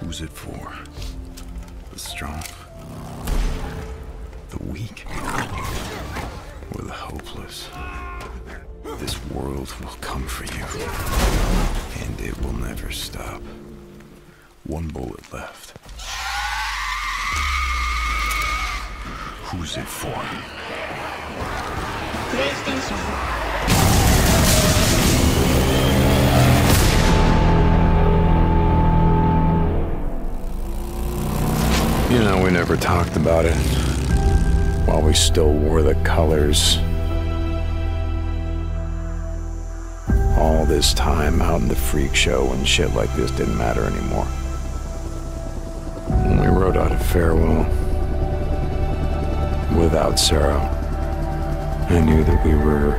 Who's it for? The strong? The weak? Or the hopeless? This world will come for you. And it will never stop. One bullet left. Who's it for? We never talked about it while we still wore the colors. All this time out in the freak show when shit like this didn't matter anymore. When we wrote out a Farewell without Sarah, I knew that we were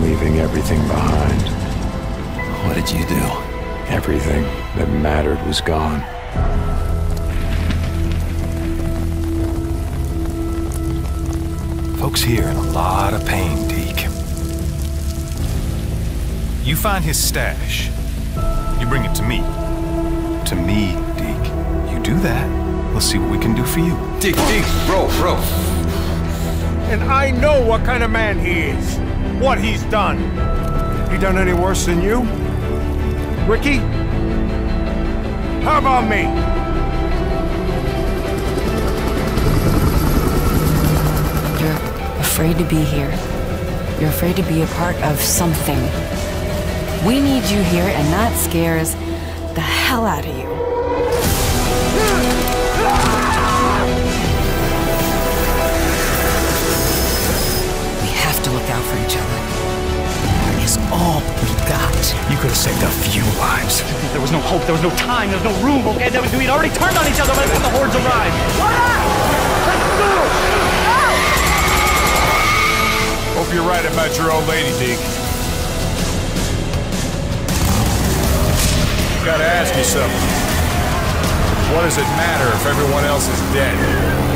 leaving everything behind. What did you do? Everything that mattered was gone. Folks here in a lot of pain, Deke. You find his stash. You bring it to me. To me, Deke. You do that, we'll see what we can do for you. Deke, Deke, bro, bro. And I know what kind of man he is. What he's done. He done any worse than you? Rikki? How about me? Afraid to be here. You're afraid to be a part of something. We need you here, and that scares the hell out of you. We have to look out for each other. It's all we got. You could have saved a few lives. There was no hope, there was no time, there was no room, okay? There was, we'd already turned on each other by the time the hordes arrived. About your old lady, Deke. Gotta ask you something. What does it matter if everyone else is dead?